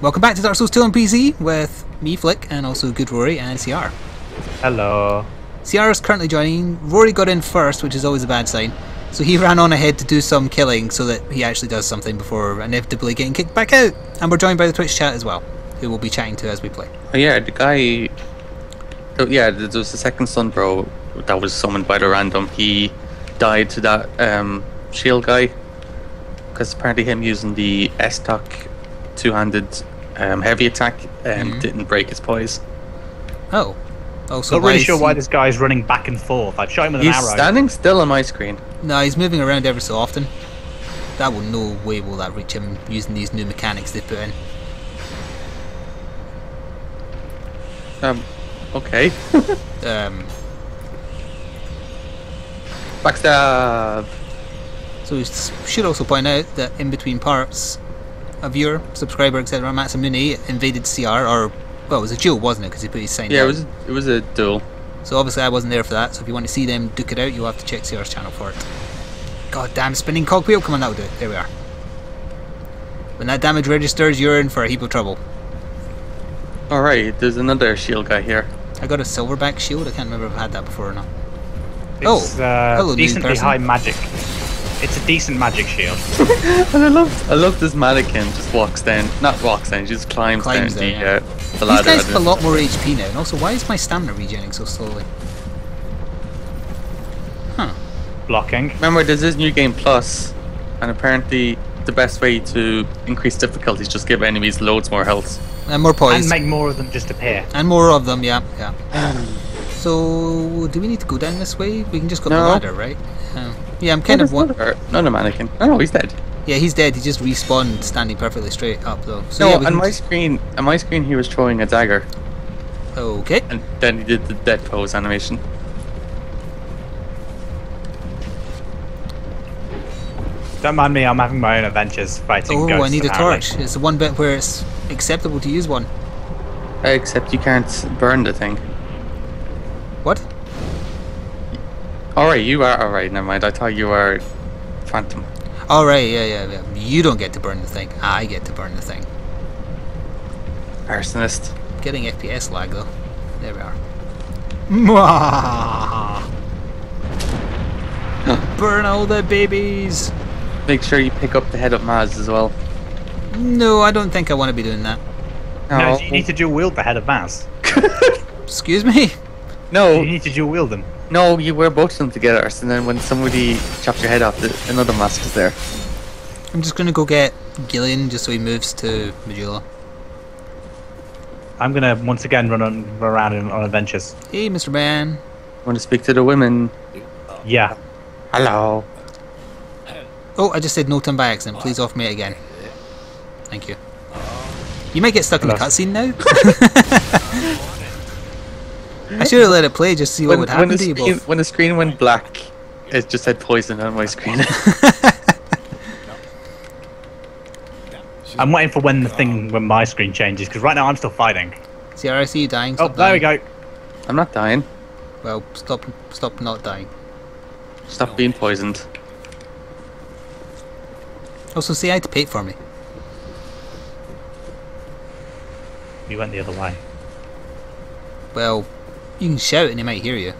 Welcome back to Dark Souls 2 on PC with me, Flik, and also Good Rory and CR. Hello. CR is currently joining. Rory got in first, which is always a bad sign. So he ran on ahead to do some killing so that he actually does something before inevitably getting kicked back out. And we're joined by the Twitch chat as well, who we'll be chatting to as we play. Oh, yeah, the guy. Oh, yeah, there was the second son, Bro that was summoned by the random. He died to that um, shield guy because apparently him using the Estoc two-handed um, heavy attack um, Mhm. didn't break his poise. Oh. Oh, so Not really sure he- why this guy's running back and forth. I've shot him with an He's arrow. standing still on my screen. No, he's moving around every so often. That will no way will that reach him using these new mechanics they put in. Um, okay. Um, Backstab. so we should also point out that in between parts, a viewer, subscriber, etc., Matsamune invaded CR, or well, it was a duel, wasn't it? Because he put his sign Yeah, it was it was a duel. So obviously I wasn't there for that. So if you want to see them duke it out, you'll have to check CR's channel for it. God damn spinning cogwheel! Come on, that'll do it. There we are. When that damage registers, you're in for a heap of trouble. All right, there's another shield guy here. I got a silverback shield. I can't remember if I've had that before or not. It's Oh, uh, hello, new decently high magic. It's a decent magic shield. And I love I love this mannequin just walks down, not walks down, she just climbs, Climbs down the, down, yeah. uh, the These guys have a lot more HP now, and also why is my stamina regenerating so slowly? Huh. Blocking. Remember, there's this new game plus, and apparently the best way to increase difficulty is just give enemies loads more health. And more poise. And make more of them just appear. And more of them, yeah, yeah. So, do we need to go down this way? We can just go up the ladder, right? Um, yeah, I'm kind of one. Another, another mannequin. No, no, he's dead. Yeah, he's dead. He just respawned standing perfectly straight up, though. So no, yeah, on can my screen, on my screen, he was throwing a dagger, Okay. and then he did the dead pose animation. Don't mind me, I'm having my own adventures fighting Oh, ghosts. I need a apparently. torch. It's the one bit where it's acceptable to use one. Except you can't burn the thing. What? All right, you are all right. Never mind. I thought you were Phantom. All right, yeah, yeah, yeah. You don't get to burn the thing. I get to burn the thing. Arsonist. Getting FPS lag though. There we are. Mwah! burn all the babies. Make sure you pick up the head of Maz as well. No, I don't think I want to be doing that. No, you need to dual wield the head of Maz. Excuse me. No, You need to dual wield them. No, you wear both of them together, and then when somebody chops your head off, the, another mask is there. I'm just gonna go get Gilligan just so he moves to Majula. I'm gonna once again run on run around on, on adventures. Hey, Mr. Man. want to speak to the women. Yeah. Hello. Oh, I just said no time by accident. Please offer me again. Thank you. You might get stuck in the cutscene now. I should have let it play just to see what When, would when, happen the to you screen, both. when the screen went black, it just said poison on my screen. I'm waiting for when the thing when my screen changes because right now I'm still fighting. See, I see you dying. Oh, Stop there we go. I'm not dying. Well, stop, stop not dying. Stop being poisoned. Also, see, I had to pay for me. You went the other way. Well, you can shout and he might hear you.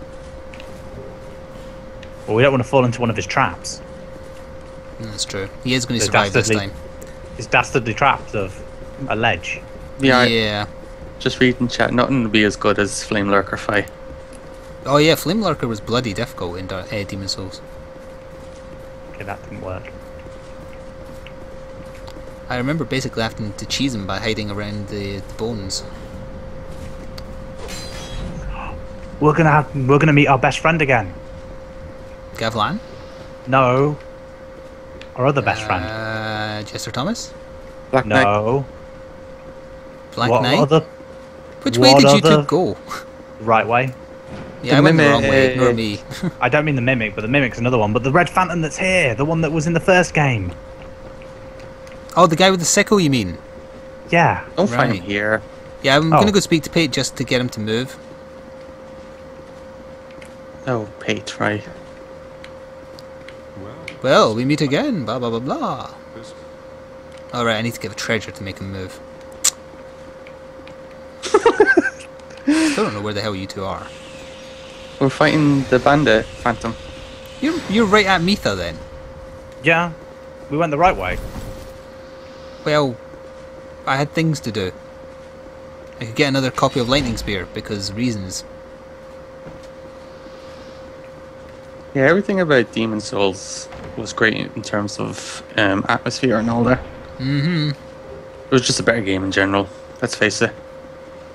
Well, we don't want to fall into one of his traps. Mm, That's true. He is going to The survive this dastardly- time. His dastardly traps of a ledge. Yeah, I- yeah. just reading chat. Nothing would be as good as Flame Lurker fight. Oh yeah, Flame Lurker was bloody difficult in Dar- uh, Demon Souls. Okay, that didn't work. I remember basically having to cheese him by hiding around the, the bones. We're gonna have we're gonna meet our best friend again. Gavlan? No. Our other best friend. Uh, Jester Thomas? Black Knight. No. Black what Knight? other Which way what did you two go? right way? Yeah, The I went the wrong way. mimic. Ignore me. I don't mean the mimic, but the mimic's another one. But the red phantom that's here, the one that was in the first game. oh, the guy with the sickle, you mean? Yeah. Don't find Right. him here. Yeah, I'm Oh. gonna go speak to Pete just to get him to move. Oh, Pate, right. Well, we meet again. Blah blah blah blah. All right, I need to get a treasure to make him move. Still don't know where the hell you two are. We're fighting the bandit phantom. You're you're right at Mytha then. Yeah, we went the right way. Well, I had things to do. I could get another copy of Lightning Spear because reasons. Yeah, everything about Demon Souls was great in terms of um, atmosphere and all that. Mm-hmm. It was just a better game in general. Let's face it.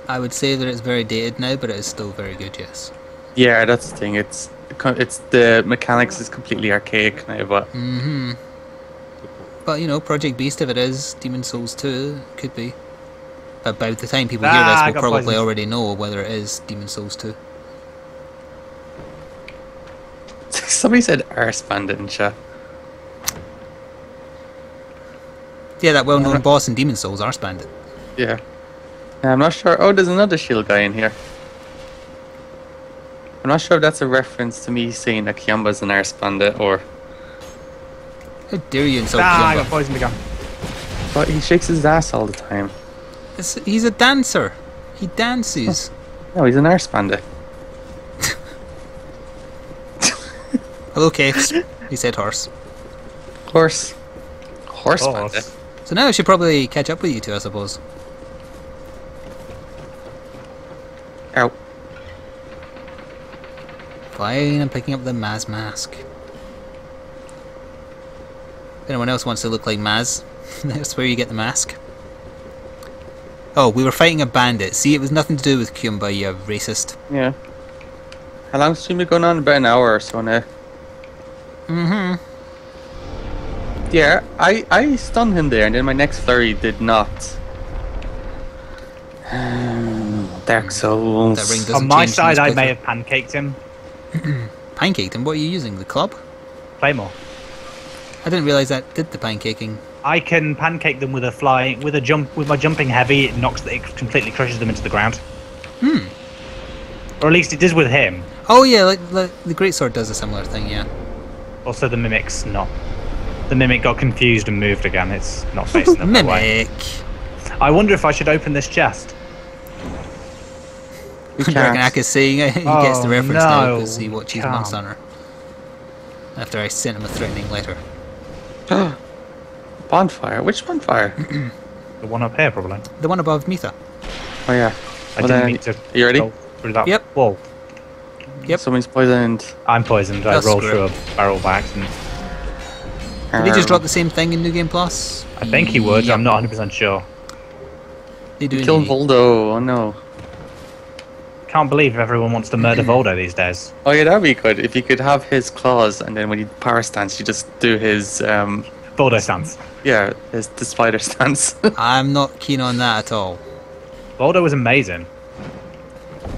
I would say that it's very dated now, but it is still very good. Yes. Yeah, that's the thing. It's it's the mechanics is completely archaic now, but Mm-hmm. But you know, Project Beast, if it is Demon Souls 2, could be. But by the time people hear Ah, I this, we'll probably poisoned. already know whether it is Demon Souls 2. Somebody said Arse didn't chat. Yeah, that well-known Uh, boss in Demon Souls, Arse Bandit. Yeah. Yeah, I'm not sure. Oh, there's another shield guy in here. I'm not sure if that's a reference to me saying that Kiamba's an Arse Bandit or. How dare you insult ah, I got poisoned again. But he shakes his ass all the time. It's- He's a dancer. He dances. No, he's an Arse Bandit. Hello, Cakes. he said horse. Horse. Horse Horse. Bandit. So now I should probably catch up with you two, I suppose. Ow. Fine, I'm picking up the Maz mask. If anyone else wants to look like Maz, that's where you get the mask. Oh, we were fighting a bandit. See, it was nothing to do with Kyumba, you racist. Yeah. How long's the stream been going on? About an hour or so now. Mm-hmm. Yeah, I, I stunned him there, and then my next flurry did not. Dark Souls. That ring doesn't On my side, I may have pancaked him. Pancaked him? What are you using? The club? Claymore. I didn't realise that did the pancaking. I can pancake them with a fly, with a jump, with my jumping heavy. It knocks, it completely crushes them into the ground. Hmm. Or at least it does with him. Oh yeah, like, like the greatsword does a similar thing, yeah. Also, the mimic's not. The mimic got confused and moved again. It's not facing them that way. Mimic. I wonder if I should open this chest. We Dragon can't. is saying he gets the Oh, reference now no, because he we watches Monster can't. Hunter. After I sent him a threatening letter. bonfire? Which bonfire? The one up here, probably. The one above Mytha. oh yeah. I Well, didn't then, mean to. you ready? go through that Yep. wall. Yep. Someone's poisoned. I'm poisoned. I That's rolled through a barrel by accident. Did he just Um, drop the same thing in New Game Plus? I think he would. Yep. I'm not 100 percent sure. They do Killed indeed. Voldo. Oh no. Can't believe everyone wants to murder Voldo these days. Oh yeah, that'd be good if you could have his claws, and then when you power stance, you just do his um, Voldo stance. yeah, his the spider stance. I'm not keen on that at all. Voldo was amazing.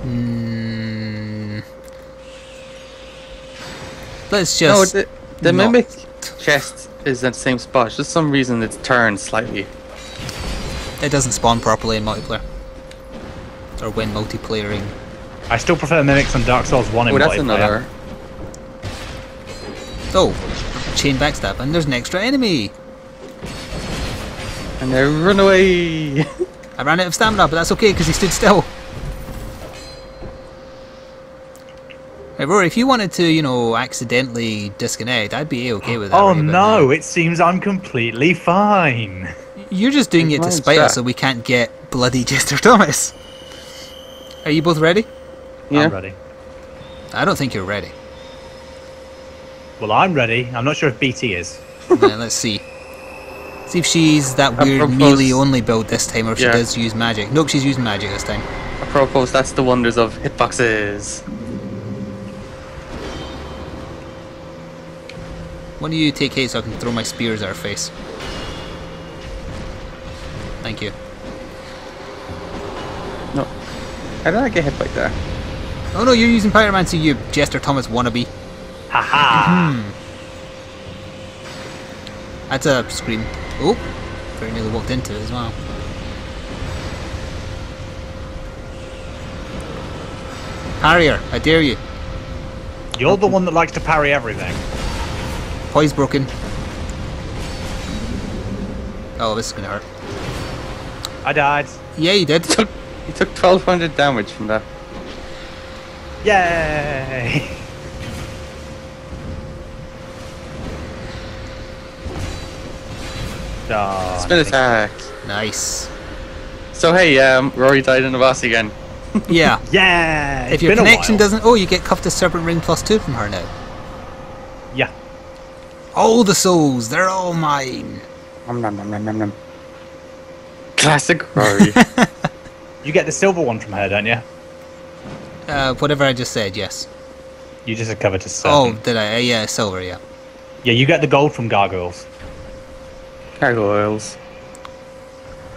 Mm. Let's no, the, the not- mimic chest is at the same spot. Just some reason it's turned slightly. It doesn't spawn properly in multiplayer. Or when multiplayering. I still prefer mimics on Dark Souls 1 in Oh, that's another. Oh, chain backstab, and there's an extra enemy. And they run away. I ran out of stamina, but that's okay because he stood still. Right, Rory, if you wanted to, you know, accidentally disconnect, I'd be okay with that. Oh right? But, no, uh, it seems I'm completely fine. You're just doing it to spite us so we can't get bloody Jester Thomas. Are you both ready? yeah. I'm ready. I don't think you're ready. Well, I'm ready. I'm not sure if BT is. Uh, let's see. See if she's that weird propose- melee only build this time, or if Yeah. she does use magic. Nope, she's using magic this time. Apropos, that's the wonders of hitboxes. One of you take hate so I can throw my spears at her face. Thank you. No. How did I get hit like that? Oh no, you're using Pyromancy, you Jester Thomas wannabe. Haha! -Ha. That's a scream. Oh, very nearly walked into it as well. Harrier, I dare you. You're the one that likes to parry everything. Poise broken. Oh, this is gonna hurt. I died. Yeah, you did. He took 1200 damage from that. Yay! Oh, Spin attacks. Nice. So hey, um, Rory died in the boss again. Yeah. Yeah! if it's your been a connection while. doesn't, oh, you get Covetous Serpent Ring plus two from her now. Yeah. All the souls, they're all mine. Nom, nom, nom, nom, nom, nom. Classic Rory. You get the silver one from her, don't you? Uh, whatever I just said, yes. You just recovered to Oh, did I? Uh, yeah, silver, yeah. Yeah, you get the gold from gargoyles. Cargo oils.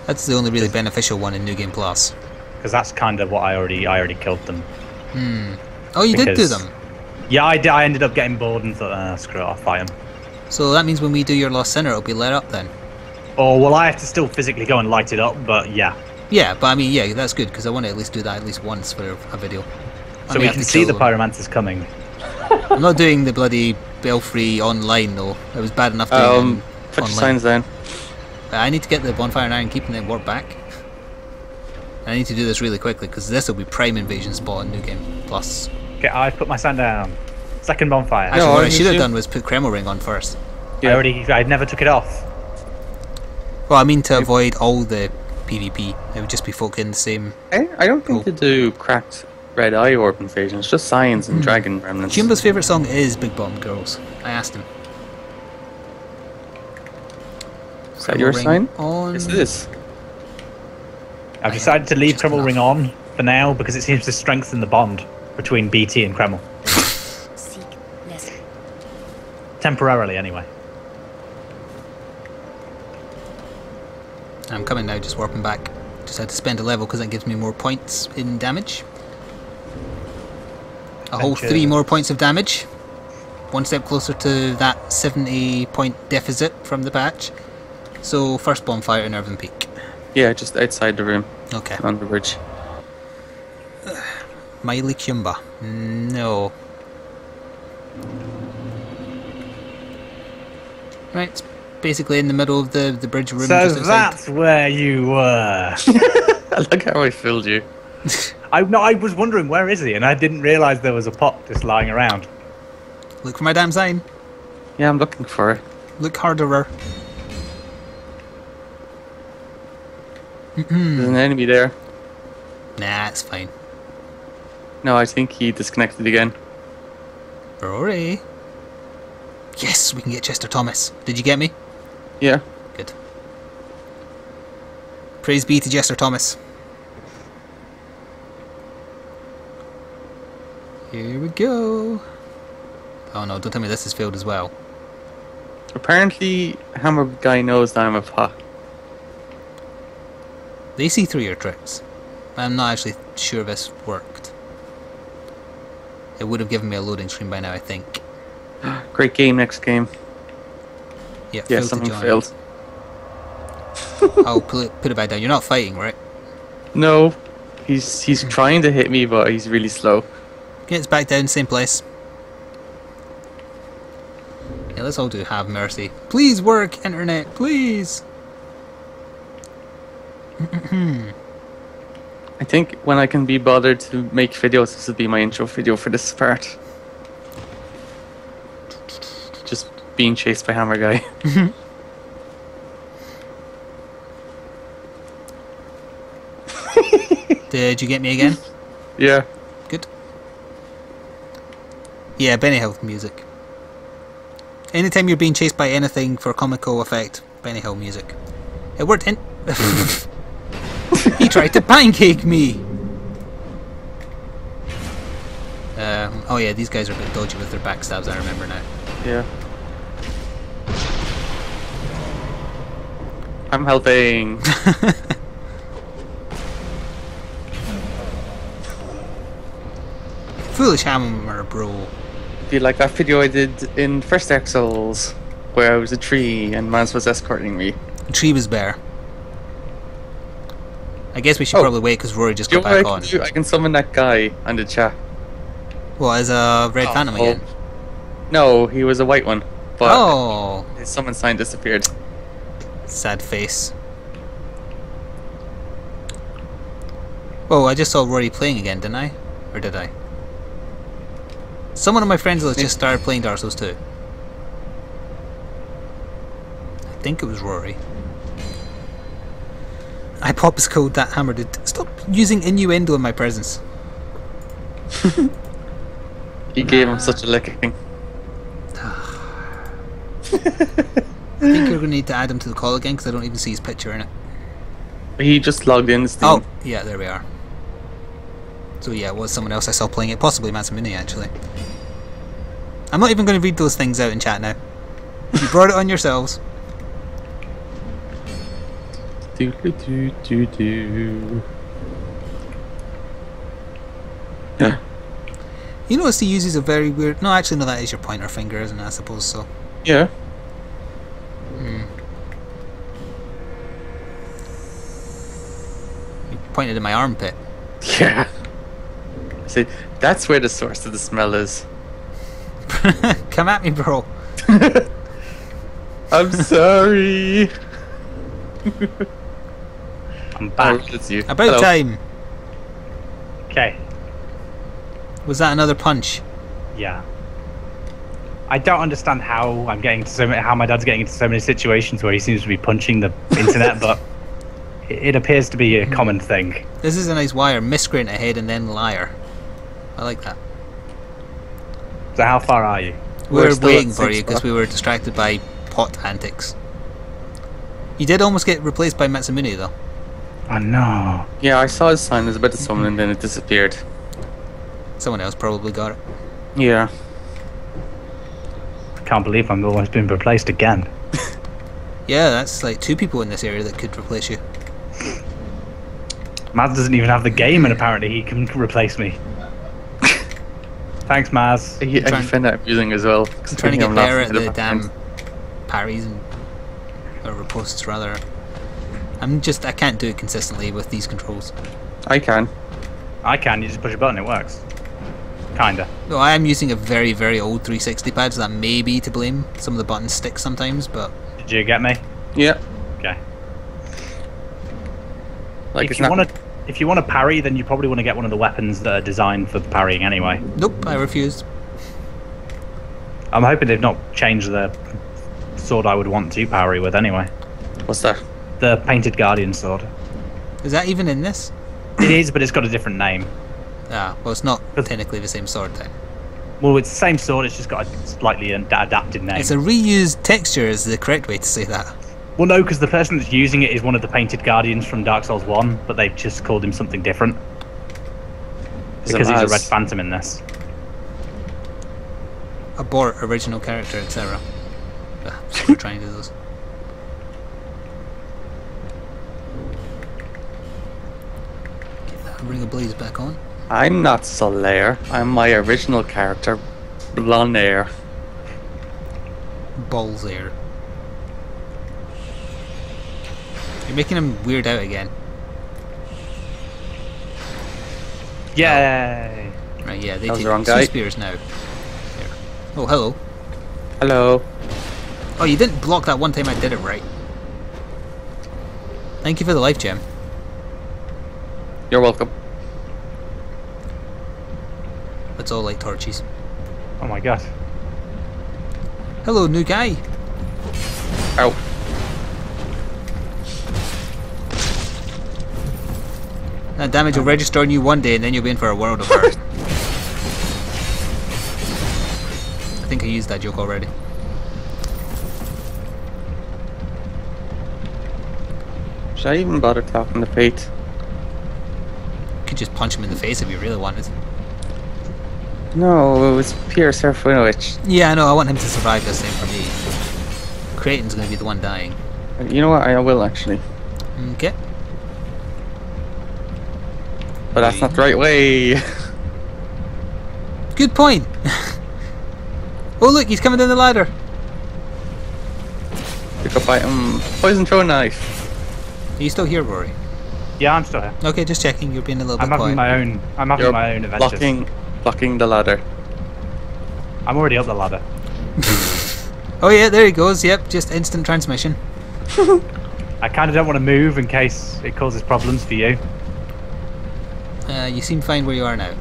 That's the only really beneficial one in New Game Plus. Because that's kind of what I already I already killed them. Hmm. Oh, you did do them. Yeah, I, did, I ended up getting bored and thought, uh, screw it, I'll fight them. So that means when we do your Lost Sinner, it'll be lit up then. Oh, well, I have to still physically go and light it up? But yeah. Yeah, but I mean, yeah, that's good because I want to at least do that at least once for a video. I So may we can see the kill them. pyromancers coming. I'm not doing the bloody Belfry online though. It was bad enough doing Um, them put your online. signs down. I need to get the bonfire and iron keeping the warp back. I need to do this really quickly because this will be prime invasion spot in New Game Plus. Okay, I've put my sign down. Second bonfire. Actually, No, what I should have should- done was put Kreml Ring on first. Yeah. I already, I never took it off. Well, I mean to avoid all the PvP. It would just be fucking the same. I, I don't think Cool. they do cracked red eye orb invasions, just signs and hmm. dragon remnants. Jumbo's favourite song is Big Bomb Girls. I asked him. Is that your Kreml Ring sign? On. Yes, it is. I've decided to leave Just Kreml enough. Ring on for now because it seems to strengthen the bond between BT and Kreml. Seek lesser. Temporarily, anyway. I'm coming now, just warping back. Just had to spend a level because that gives me more points in damage. A whole Adventure. three more points of damage. One step closer to that 70 point deficit from the patch. So, first bonfire in Earthen Peak. Yeah, just outside the room Okay. on the bridge. Miley Kumba. No. Right, it's basically in the middle of the, the bridge room. So just that's where you were. I like how I filled you. I no, I was wondering where is he, and I didn't realise there was a pot just lying around. Look for my damn sign. Yeah, I'm looking for it. Look harder. Mm-hmm. There's an enemy there. Nah, it's fine. No, I think he disconnected again. Rory. Yes, we can get Jester Thomas. Did you get me? Yeah. Good. Praise be to Jester Thomas. Here we go. Oh no, don't tell me this is filled as well. Apparently, Hammer Guy knows that I'm a pot. They see through your tricks. I'm not actually sure this worked. It would have given me a loading screen by now, I think. Great game next game. Yeah, Yeah, something failed. Oh, put it, put it back down. You're not fighting, right? No, he's he's hmm. trying to hit me, but he's really slow. It's back down, same place. Yeah, let's all do have mercy. Please work, internet, please. I think when I can be bothered to make videos, this will be my intro video for this part. Just being chased by Hammer Guy. Did you get me again? yeah. Good. Yeah, Benny Hill music. Anytime you're being chased by anything for comical effect, Benny Hill music. It worked in. he tried to pancake me! Um, oh yeah, these guys are a bit dodgy with their backstabs, I remember now. Yeah. I'm helping. Foolish hammer, bro. Do you like that video I did in First Dark Souls, where I was a tree and Mans was escorting me? The tree was bare. I guess we should Oh. probably wait because Rory just Do got back I on. can do? I can summon that guy on the chat. Well, as a red ah, phantom Oh. again. No, he was a white one, but Oh, his summon sign disappeared. Sad face. Oh, I just saw Rory playing again, didn't I? Or did I? Someone of my friends has just started playing Dark Souls 2. I think it was Rory. I pop his code that hammer did. Stop using innuendo in my presence. He gave him such a licking. I think you're going to need to add him to the call again because I don't even see his picture in it. He just logged in. Steam. Oh, yeah, there we are. So yeah, it was someone else I saw playing it, possibly Matsamune actually. I'm not even going to read those things out in chat now. You brought it on yourselves. Do, do, do, do, do. Yeah. You notice he uses a very weird. No, actually, no, that is your pointer finger, isn't it? I suppose so. Yeah. He pointed at my armpit. Yeah. See, that's where the source of the smell is. Come at me, bro. I'm sorry. I'm Oh, back. it's you. About Hello. time. Okay. Was that another punch? Yeah. I don't understand how I'm getting to so many, how my dad's getting into so many situations where he seems to be punching the internet, but it, it appears to be a hmm. common thing. This is a nice wire. Miscreant ahead and then liar. I like that. So how far are you? We We're were still at waiting for you because we were distracted by pot antics. You did almost get replaced by Matsamune though. Oh no. Yeah, I saw his sign. It was about to summon, and then it disappeared. Someone else probably got it. Yeah. I can't believe I'm almost been replaced again. Yeah, that's like two people in this area that could replace you. Maz doesn't even have the game, and apparently he can replace me. Thanks, Maz. He, and trying- he found that amusing as well. I'm trying to get I'm better at the my damn friends. parries and uh, or riposts rather. I'm just I can't do it consistently with these controls. I can. I can. You just push a button, it works. Kinda. No, I am using a very very old 360 pad, so that may be to blame. Some of the buttons stick sometimes, but Did you get me? Yeah. Okay. Like if it's you not. want to, if you want to parry, then you probably want to get one of the weapons that are designed for parrying anyway. nope, I refuse. I'm hoping they've not changed the sword I would want to parry with anyway. What's that? The painted guardian sword. Is that even in this? It is, but it's got a different name. Ah, well, it's not technically the same sword then. Well, it's the same sword. It's just got a slightly adapted name. It's a reused texture is the correct way to say that. well, no, because the person that's using it is one of the painted guardians from Dark Souls One, but they've just called him something different because he's a red phantom in this. Abort original character, etc. We're trying to do those. Get that ring of blaze back on. I'm not Solaire. I'm my original character, Blonair. Balls there. You're making him weird out again. Yay! Right, yeah, they That take the wrong two guy. spears now. There. Oh, hello. Hello. Oh, you didn't block that one time I did it right. Thank you for the life gem. You're welcome. Let's all like torches. Oh my god. Hello, new guy. Ow. That damage will register on you one day and then you'll be in for a world of hurt. I think I used that joke already. Should I even bother talking to Fate? Could just punch him in the face if you really wanted. No, it was Pierre Serfinovich. Yeah, I know, I want him to survive the same for me. Creighton's gonna be the one dying. You know what? I will actually. Okay. But that's not the right way. Good point! oh look, he's coming down the ladder. Pick up item. Poison throw knife. Are you still here, Rory? Yeah, I'm still here. Okay, just checking, you're being a little I'm bit having my own. I'm having You're my own adventures. blocking, blocking the ladder. I'm already up the ladder. Oh yeah, there he goes, yep, just instant transmission. I kind of don't want to move in case it causes problems for you. Uh, you seem fine where you are now.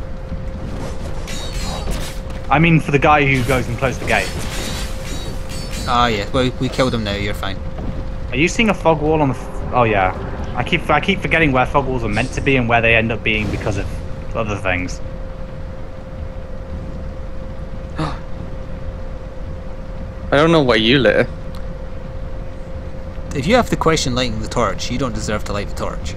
I mean, for the guy who goes and closes the gate. Ah, yeah. Well, we killed him now. You're fine. Are you seeing a fog wall on the? F- oh yeah. I keep I keep forgetting where fog walls are meant to be and where they end up being because of other things. I don't know why you lit it. If you have to question lighting the torch, you don't deserve to light the torch.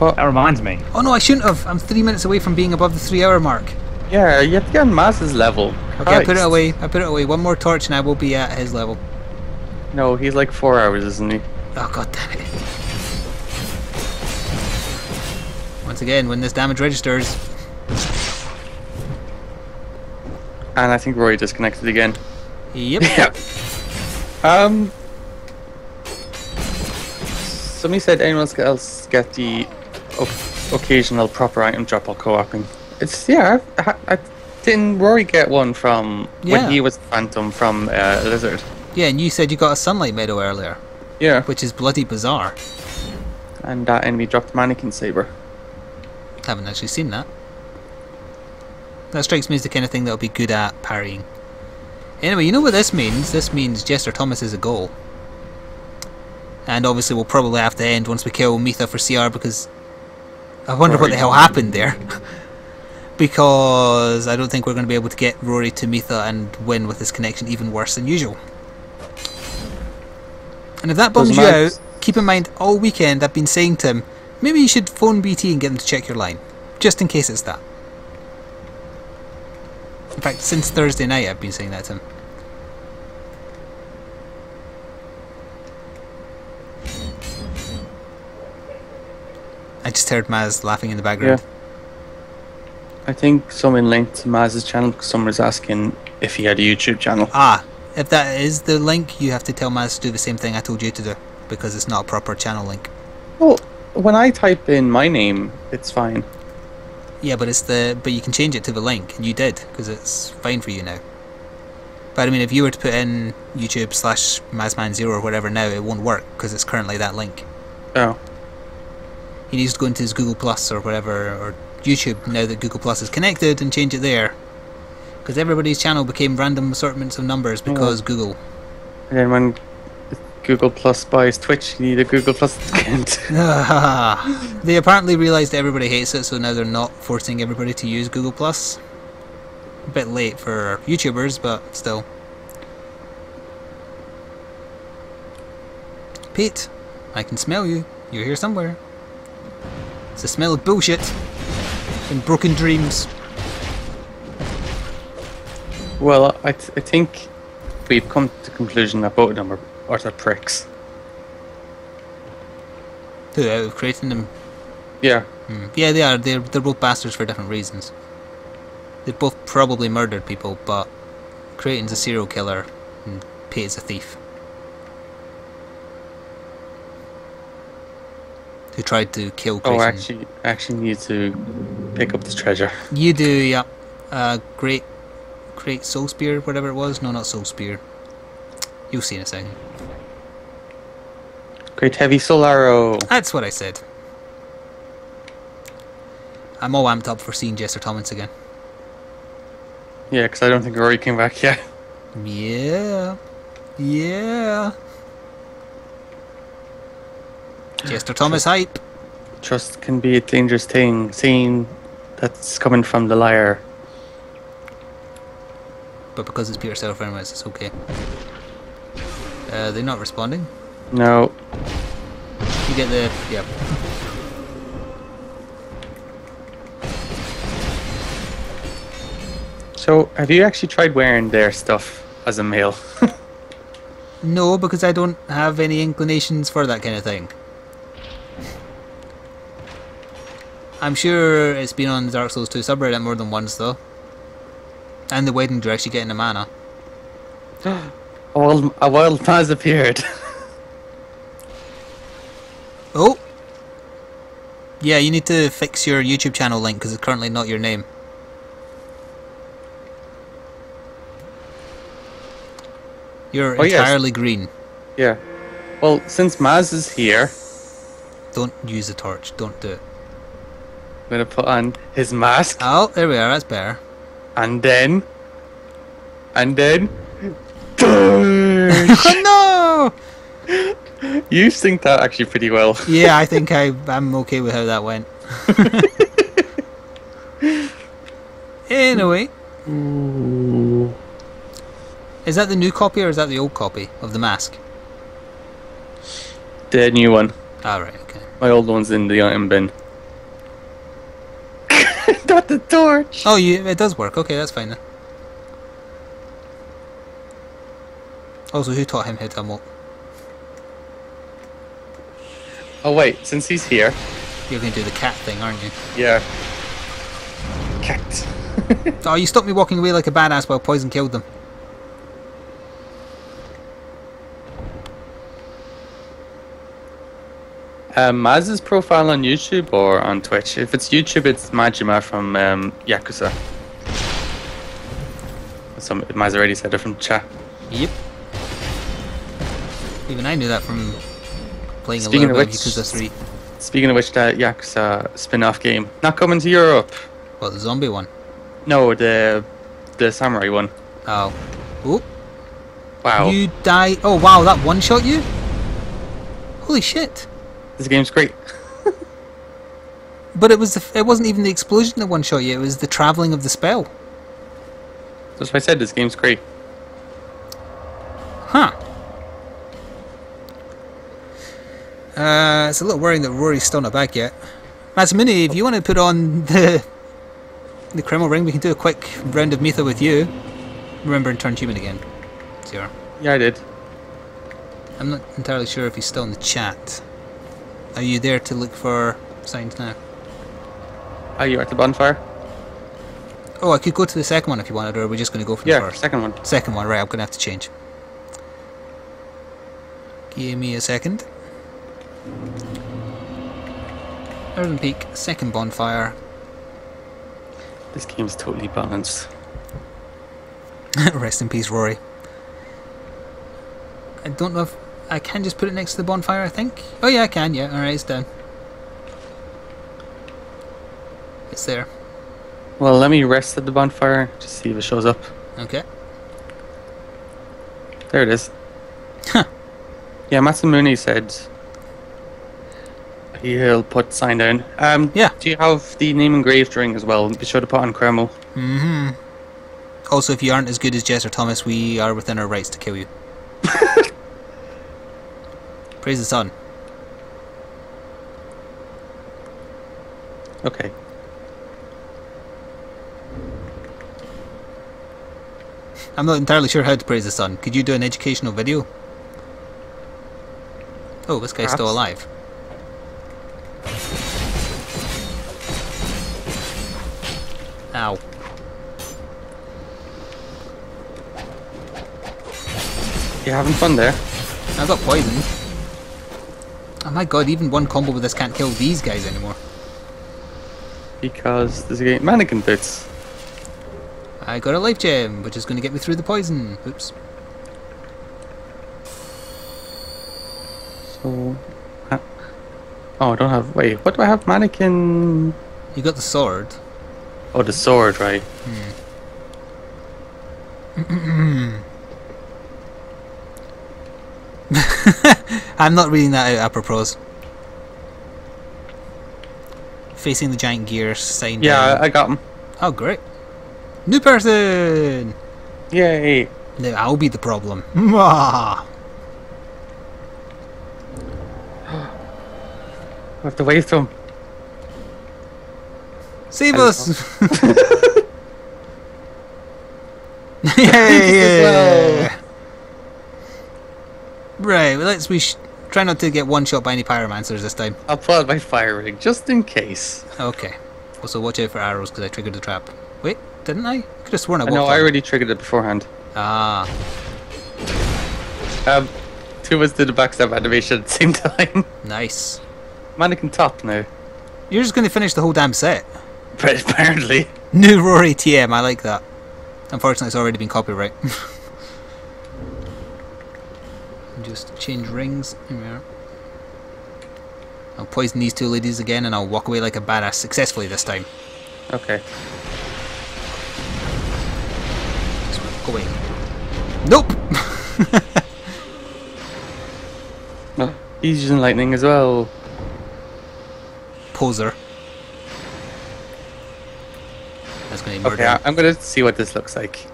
That reminds me. Oh no, I shouldn't have. I'm three minutes away from being above the three-hour mark. Yeah, you have to get on Maz's level. Okay, I put it away. I put it away. One more torch, and I will be at his level. No, he's like four hours, isn't he? Oh god damn it! Once again, when this damage registers, And I think Roy disconnected again. Yep. Yeah. Um. Somebody said anyone else get the occasional proper item drop or co-oping. It's yeah. I, I, I, didn't Rory get one from Yeah. when he was Phantom from uh, Lizard? Yeah, and you said you got a sunlight meadow earlier, Yeah. which is bloody bizarre. And that enemy dropped mannequin saber. Haven't actually seen that. That strikes me as the kind of thing that'll be good at parrying. Anyway, you know what this means? This means Jester Thomas is a goal. And obviously we'll probably have to end once we kill Mytha for CR because I wonder what the hell happened there. because I don't think we're going to be able to get Rory to Mytha and win with his connection even worse than usual. And if that bums you out, keep in mind all weekend I've been saying to him, maybe you should phone BT and get them to check your line. Just in case it's that. In fact, since Thursday night I've been saying that to him. I just heard Maz laughing in the background. Yeah. I think someone linked to Maz's channel because someone was asking if he had a YouTube channel. Ah, if that is the link, you have to tell Maz to do the same thing I told you to do because it's not a proper channel link. Well, when I type in my name, it's fine. Yeah, but it's the but you can change it to the link, and you did because it's fine for you now. But I mean, if you were to put in YouTube slash Mazman Zero or whatever now, it won't work because it's currently that link. Oh, He needs to go into his Google Plus or whatever or YouTube now that Google Plus is connected and change it there. Because everybody's channel became random assortments of numbers because Google. and then when Google Plus buys Twitch, you need a Google Plus account. they apparently realised everybody hates it, so now they're not forcing everybody to use Google Plus. A bit late for YouTubers, but still. Pete, I can smell you. You're here somewhere. It's the smell of bullshit and broken dreams. well, I, th- I think we've come to the conclusion that both of them are are utter pricks. Who out of creating them? Yeah, Hmm. Yeah, they are. They're they're both bastards for different reasons. They've both probably murdered people, but Creighton's a serial killer and Pate's a thief. Who tried to kill Oh, Creighton. actually, I actually need to pick up this treasure. You do, yeah. Uh, great, great soul spear, whatever it was. No, not soul spear. You'll see in a second. Great heavy soul arrow. That's what I said. I'm all amped up for seeing Jester Thomas again. Yeah, because I don't think Rory came back yet. Yeah. Yeah. Jester Thomas hype. Trust can be a dangerous thing. Seeing that's coming from the liar. But because it's Peter Self anyways, it's okay. Uh, they're not responding. No, You get the yeah. So, have you actually tried wearing their stuff as a male? No, because I don't have any inclinations for that kind of thing. I'm sure it's been on the Dark Souls 2 subreddit more than once though. And the wedding dress you get in a mana. a wild, a wild Maz appeared. Oh! Yeah, you need to fix your YouTube channel link because it's currently not your name. You're Oh, yes. entirely green. yeah. Well, since Maz is here, Don't use the torch. Don't do it. Gonna put on his mask, Oh, there we are. That's better. and then, and then, oh no! you synced that actually pretty well. Yeah, I think I I'm okay with how that went. anyway, is that the new copy or is that the old copy of the mask? The new one. All right. Okay. My old one's in the item bin. Not the torch. Oh, you it does work. Okay, that's fine then. Also, who taught him how to emote? Oh wait, since he's here, You're going to do the cat thing, aren't you? yeah. Cat. Oh, you stopped me walking away like a badass while poison killed them. Um, Maz's profile on YouTube or on Twitch? If it's YouTube, it's Majima from um, Yakuza. Some Maz already said it from chat. Yep. Even I knew that from playing Speaking a of little bit which- of Yakuza 3. Speaking of which, that Yakuza spin-off game not coming to Europe. Well, the zombie one. No, the the samurai one. Oh. Oh, Wow, you die. Oh, wow, that one shot you? Holy shit. This game's great. But it was the, it wasn't even the explosion that one shot you, it was the travelling of the spell. That's why I said this game's great. Huh. Uh, it's a little worrying that Rory's still not back yet. Masamune, if you want to put on the the criminal ring, we can do a quick round of Mytha with you. Remember and turn human again. Zero. Yeah, I did. I'm not entirely sure if he's still in the chat. Are you there to look for signs now? Are you at the bonfire? Oh, I could go to the second one if you wanted, or are we just going to go for the first? second one. Second one, right, I'm going to have to change. Give me a second. Earthen Peak, second bonfire. This game's totally balanced. Rest in peace, Rory. I don't know if I can just put it next to the bonfire, I think. Oh, yeah, I can, yeah. Alright, it's done. It's there. Well, let me rest at the bonfire to see if it shows up. Okay. There it is. Huh. Yeah, Masamune said he'll put sign down. Um, Yeah. Do you have the name engraved ring as well? Be sure to put on Kreml. hmm Also, if you aren't as good as Jester Thomas, we are within our rights to kill you. Praise the sun. Okay. I'm not entirely sure how to praise the sun. Could you do an educational video? Oh, this guy's still alive. Ow. You having fun there? I got poisoned. Oh my god, even one combo with this can't kill these guys anymore. Because there's a mannequin bits. I got a life gem, which is going to get me through the poison. Oops. So. uh, Oh, I don't have. Wait, what do I have? Mannequin. You got the sword. Oh, the sword, right? I'm not reading that out apropos. Facing the giant gear sign. Yeah, down. I, got him. Oh, great. New person! Yay! No, I'll be the problem. Mwah! I have to wave to him. Save us! Yay! well. Right, well, let's we try not to get one shot by any pyromancers this time. I'll pull out my fire ring just in case. Okay. Also, watch out for arrows because I triggered the trap. Wait, didn't I? I Could have sworn I walked know I already triggered it beforehand. Ah, Um, two of us did the backstab animation at the same time. nice. Mannequin top now. You're just going to finish the whole damn set. But apparently. New Rory TM, I like that. Unfortunately, it's already been copyright. Just change rings. Here we are. I'll poison these two ladies again and I'll walk away like a badass successfully this time. Okay. So, go away. Nope! Oh, he's using lightning as well. Poser. That's gonna be murder. Okay, I'm gonna see what this looks like.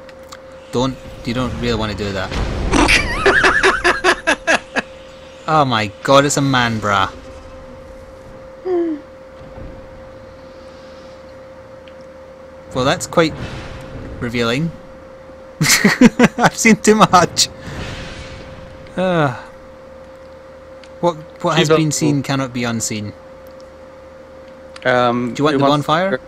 Don't you don't really want to do that. oh my god, it's a man bra. well that's quite revealing. I've seen too much. Uh, what what has been seen cannot be unseen. Um, Do you want the bonfire?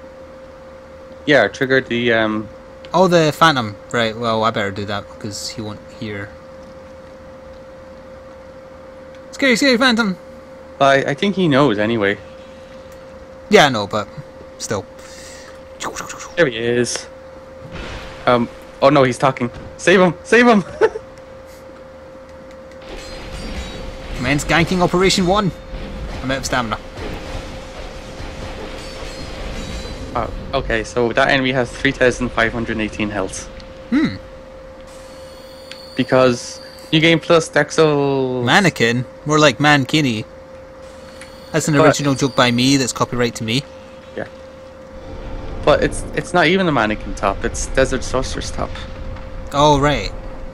Yeah, trigger the um. Oh, the phantom. Right. Well, I better do that because he won't hear. Scary, scary phantom. I I think he knows anyway. Yeah, I know, but still. There he is. Um. Oh no, he's talking. Save him! Save him! Commence ganking Operation 1. I'm out of stamina. oh, okay, so that enemy has three thousand five hundred eighteen health. Hmm. Because you gain plus Dexel. Mannequin? More like Mankini. That's an But- original joke by me that's copyright to me. Yeah. But it's it's not even a mannequin top. It's Desert Sorcerer's top. Oh, right.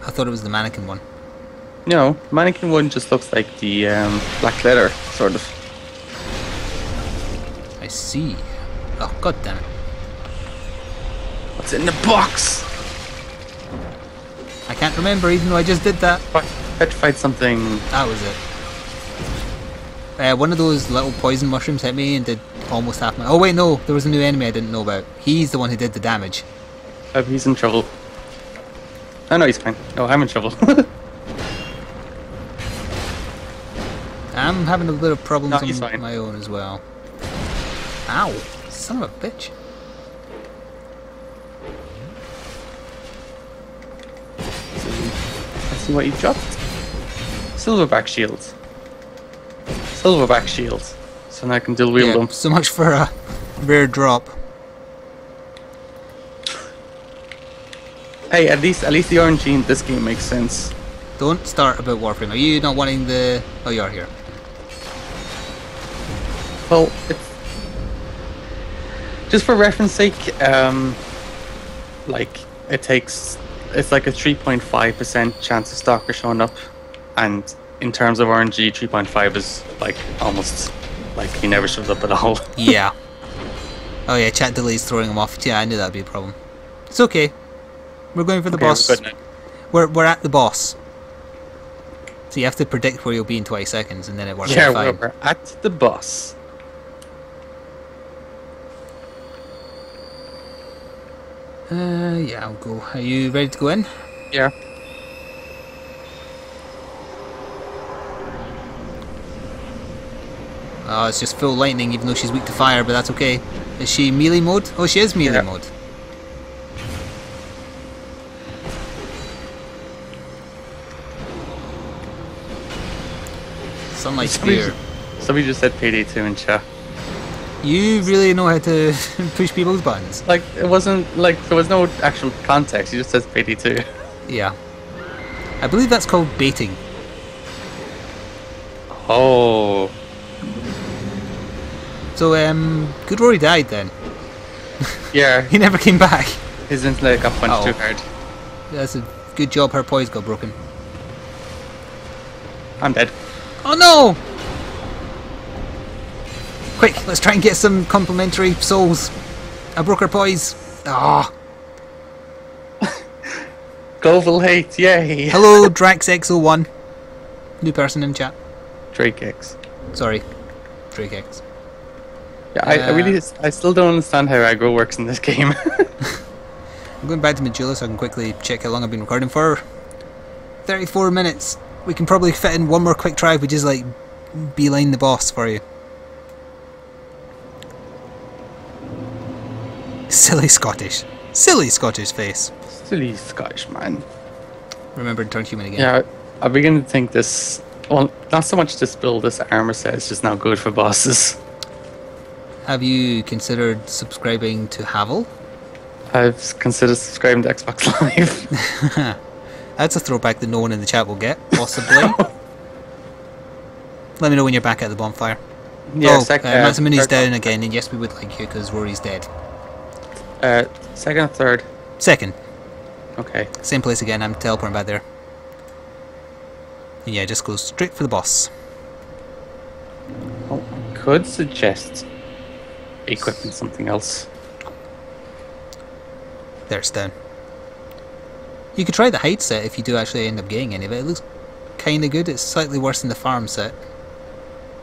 I thought it was the mannequin one. No, mannequin one just looks like the um, black leather sort of. I see. Oh, god damn it. What's in the box? I can't remember even though I just did that. Petrified something. That was it. Uh, one of those little poison mushrooms hit me and did almost half my. Oh wait, no, there was a new enemy I didn't know about. He's the one who did the damage. Oh, he's in trouble. Oh no, he's fine. Oh, I'm in trouble. I'm having a bit of problems No, on fine. my own as well. Ow, son of a bitch. See what he dropped. Silverback shields. Silverback shields. So now I can dual wield Yeah, them. so much for a rare drop. Hey, at least at least the RNG in this game makes sense. Don't start about Warframe. Are you not wanting the... Oh, you are here. Well, it's just for reference sake, um, like it takes it's like a 3.5% chance of Stalker showing up, and in terms of RNG, 3.5 is like almost like he never shows up at all. Yeah. oh yeah, chat delays throwing him off. Yeah, I knew that'd be a problem. It's okay. We're going for the Okay, we're boss. We're, we're at the boss. So you have to predict where you'll be in 20 seconds and then it works Yeah, we're, we're at the boss. Uh, yeah, I'll go. Are you ready to go in? Yeah. Oh, it's just full lightning even though she's weak to fire, but that's okay. Is she melee mode? Oh, she is melee Yeah. mode. Sunlight Somebody, spear. somebody just said payday two in chat. You really know how to push people's buttons. Like it wasn't like there was no actual context. He just says payday two. Yeah. I believe that's called baiting. Oh, So, um, good Rory died then. yeah. He never came back. His internet got punched Oh. too hard. That's a good job her poise got broken. I'm dead. Oh no! Quick, let's try and get some complimentary souls. A broke her poise. Ah. Goval hate, yay! Hello, DraxXO1. New person in chat. Drake X. Sorry. Drake X. Yeah, I, I really, Uh, I still don't understand how aggro works in this game. I'm going back to Majula so I can quickly check how long I've been recording for. 34 minutes. We can probably fit in one more quick try if we just like beeline the boss for you. Silly Scottish. Silly Scottish face. Silly Scottish man. Remember to turn human again. Yeah, I begin to think this Well, not so much this build, this armor set is just not good for bosses. Have you considered subscribing to Havel? I've considered subscribing to Xbox Live. That's a throwback that no one in the chat will get, possibly. Let me know when you're back at the bonfire. yeah, oh, uh, uh, down again, and yes, we would like you because Rory's dead. Uh, second or third. Second, Okay. same place again. I'm teleporting back there. And yeah, just go straight for the boss. Oh, I could suggest equipping something else. There it's down. You could try the hide set if you do actually end up getting any of it. It looks kind of good. It's slightly worse than the farm set,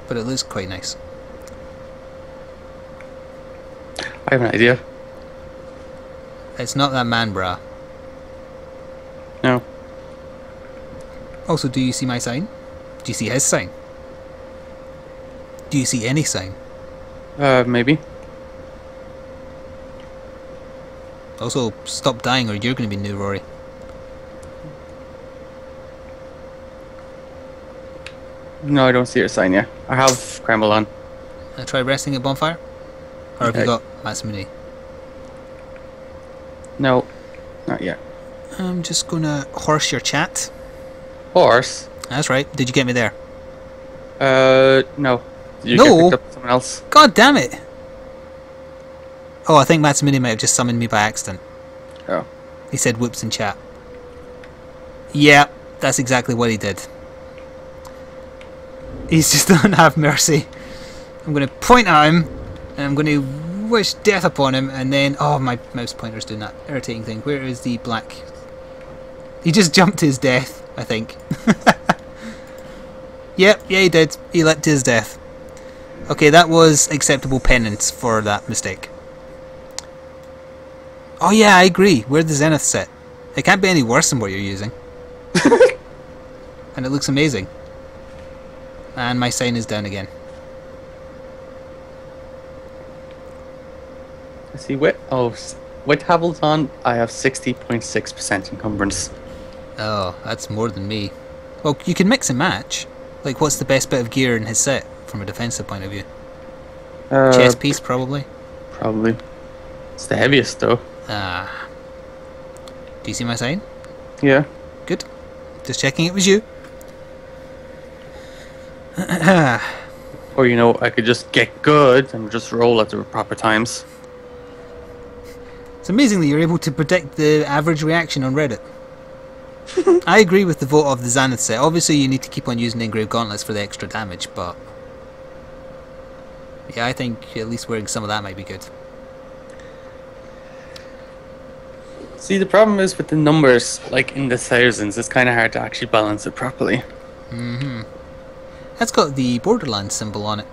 but it looks quite nice. I have an idea. It's not that man bra. No. Also, do you see my sign? Do you see his sign? Do you see any sign? Uh, maybe. Also, stop dying or you're going to be new Rory. No, I don't see your sign yet. I have Kreml on. I try resting at bonfire? Or have you Okay. got Matsumuni? No, not yet. I'm just going to horse your chat. Horse? That's right. Did you get me there? Uh, no. Did you No. get picked up someone else? God damn it! Oh, I think Matt's mini might have just summoned me by accident. Oh. He said whoops in chat. Yeah, that's exactly what he did. He's just doesn't have mercy. I'm going to point at him, and I'm going to wish death upon him, and then... Oh, my mouse pointer's doing that irritating thing. Where is the black... He just jumped his death, I think. yep, yeah he did. He leapt to his death. Okay, that was acceptable penance for that mistake. Oh yeah, I agree. We're the Xanthous set. It can't be any worse than what you're using. and it looks amazing. And my sign is down again. I see with oh with Hamilton I have sixty point six percent encumbrance. Oh, that's more than me. Well, you can mix and match. Like, what's the best bit of gear in his set from a defensive point of view? Uh, Chest piece, probably. probably. It's the heaviest though. Ah. Do you see my sign? Yeah. Good. Just checking it was you. Or you know, I could just get good and just roll at the proper times. It's amazing that you're able to predict the average reaction on Reddit. I agree with the vote of the Xanthous set. Obviously, you need to keep on using engraved gauntlets for the extra damage, but yeah, I think at least wearing some of that might be good. See, the problem is with the numbers, like in the thousands, it's kind of hard to actually balance it properly. Mm-hmm. That's got the Borderlands symbol on it.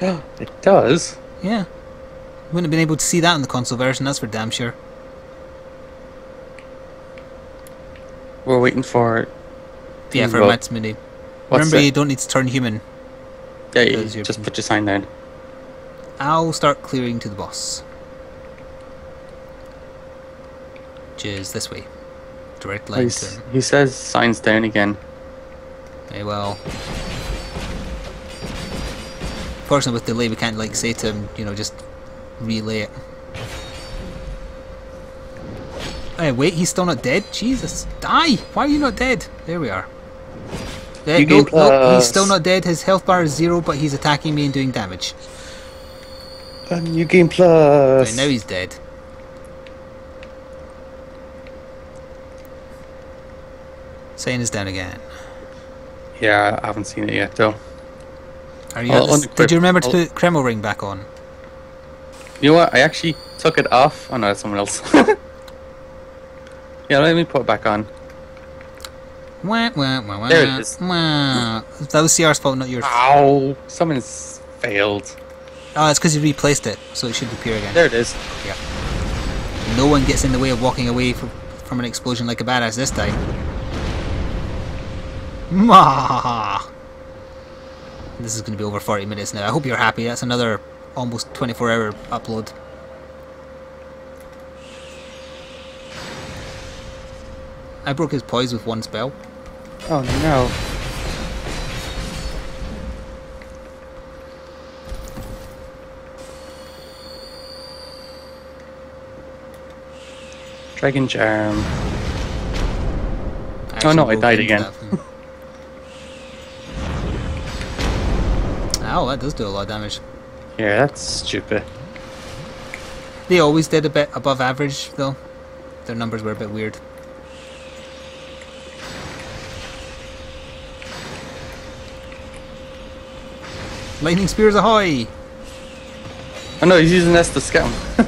Oh, it does. Yeah. Wouldn't have been able to see that in the console version, that's for damn sure. We're waiting for. Yeah, the for. Matsumuni. What's Remember, that? you don't need to turn human. Yeah, you just put your sign down. I'll start clearing to the boss. Which is this way. Direct line he's- he says signs down again. Very well. Unfortunately, with delay, we can't like say to him, you know, just relay it. Hey, wait, he's still not dead? Jesus, die! Why are you not dead? There we are. Eh, You no, gain no, he's still not dead. His health bar is zero, but he's attacking me and doing damage. A new game plus. Right, now he's dead. Saying is down again. Yeah, I haven't seen it yet though. Are you? I'll this- did you remember to I'll- put Kreml ring back on? You know what? I actually took it off. Oh no, that's someone else. yeah, let me put it back on. Wah, wah, wah, wah, There it is. wah. That was CR's fault, not yours. Ow! Someone's failed. Oh, it's because you replaced it, so it should appear again. There it is. Yeah. No one gets in the way of walking away from, from an explosion like a badass this time. Mwahaha. This is going to be over 40 minutes now. I hope you're happy. That's another almost 24 hour upload. I broke his poise with one spell. Oh no. Dragon Charm. Oh no, I died again. that thing. Ow, that does do a lot of damage. Yeah, that's stupid. They always did a bit above average, though. Their numbers were a bit weird. Lightning spears ahoy! Oh no, he's using this to scout.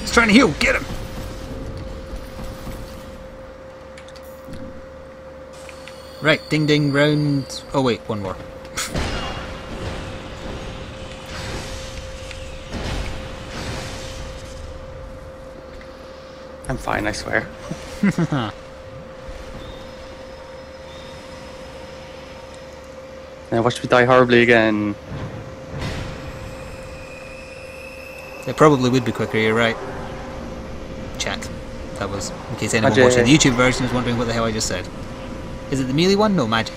He's trying to heal. Get him! Right, ding ding round. Oh wait, one more. I'm fine, I swear. now watch me die horribly again. It probably would be quicker. You're right. Chat. That was in case anyone Magic. watching the YouTube version is wondering what the hell I just said. Is it the melee one? No, magic.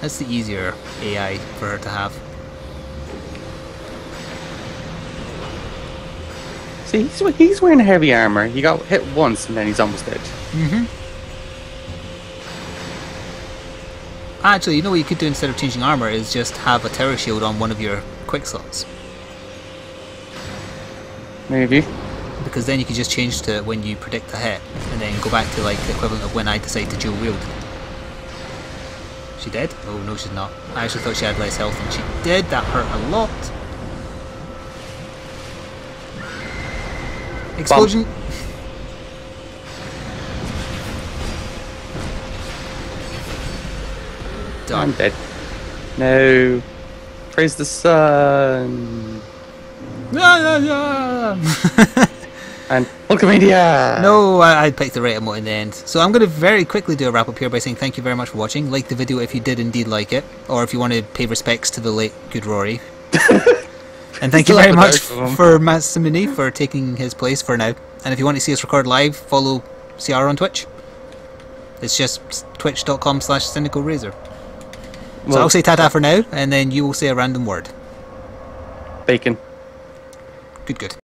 That's the easier AI for her to have. See, he's, he's wearing heavy armor. He got hit once and then he's almost dead. Mm-hmm. Actually, you know what you could do instead of changing armor is just have a tower shield on one of your quick slots. Maybe. Because then you could just change to when you predict a hit and then go back to like the equivalent of when I decide to dual wield. She dead? Oh no she's not. I actually thought she had less health than she did. That hurt a lot. Explosion. I'm Done. dead. No. Praise the sun. Yeah, yeah, yeah. And Hulkamania! No, I, I picked the right emote in the end. So I'm going to very quickly do a wrap up here by saying thank you very much for watching. Like the video if you did indeed like it, or if you want to pay respects to the late good Rory. and thank you very much a doubt of for Massimini for taking his place for now. And if you want to see us record live, follow CR on Twitch. It's just twitch.com slash cynical razor. So Well- I'll say tata for now, and then you will say a random word. Bacon. Good, good.